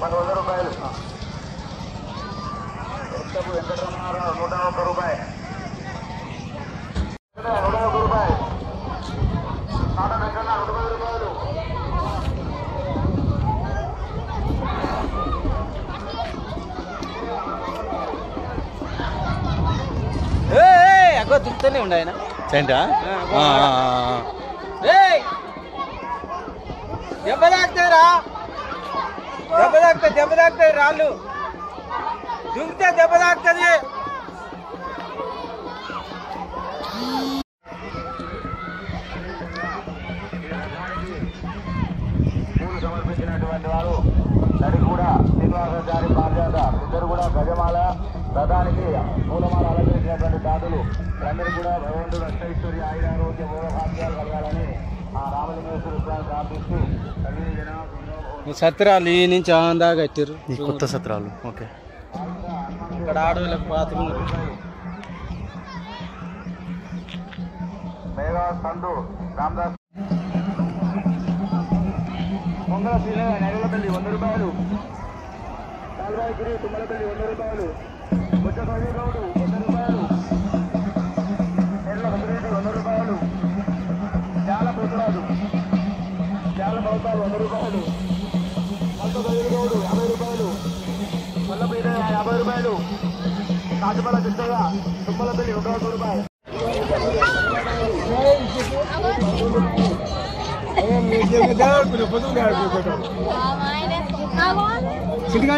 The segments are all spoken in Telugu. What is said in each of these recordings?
పది వందల రూపాయలు. వెంకటరమణారావు? ఎంత ఒక్క నూట ఒక్క రూపాయి రూపాయలు. తిరుగుతూనే ఉండే ఆయన. సెంటా ఎవరు ఆగుతారా? దెబ్బ తాకుతాయి దెబ్బ తాకుతాయి రాళ్ళు. దుంకితే దెబ్బ తాకుతుంది. సమర్పించినటువంటి వారు నడి కూడా శ్రీనివాసాచారి పారిజాత ఇద్దరు కూడా గజమాల రథానికి పూలమాల అలంకరించినటువంటి దాతలు వీరందరూ కూడా భగవంతుడు అష్టైశ్వర్య ఆయురారోగ్య భోగభాగ్యాలు కలగాలని ఆ రామలింగేశ్వర స్వామి ప్రార్థిస్తూ తల్లి జన సత్రాలు ఈ నుంచి ఆందా కట్టారు ఈ కొత్త సత్రాలు ఓకే. ఇక్కడ ఆడవాళ్ళకి బాత్రూమ్ వంద రూపాయలు. తుమ్మలపల్లి వంద రూపాయలు. గౌడు వంద రూపాయలు. రూపాయలు కాటుపల్ల కృష్ణయ్య తుమ్మలపల్లి ఒక వంద రూపాయలు పోరింగా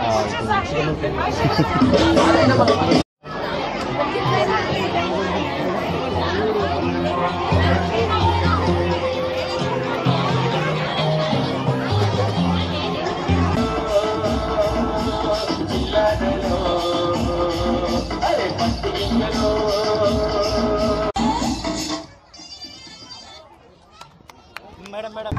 ああ、मैडम मैडम।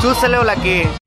चूस चूसले लकी।